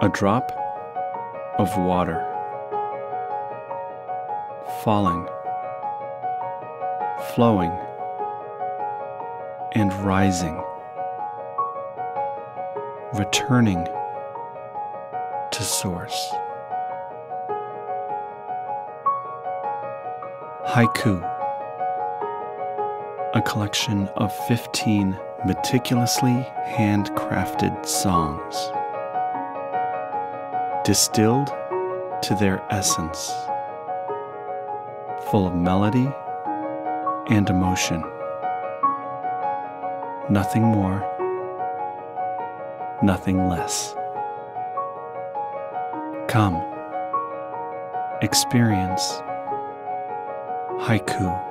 a drop of water falling, flowing, and rising, returning to Source. Haiku, a collection of 15 meticulously handcrafted songs, distilled to their essence, full of melody and emotion. Nothing more, nothing less. Come, experience haiku.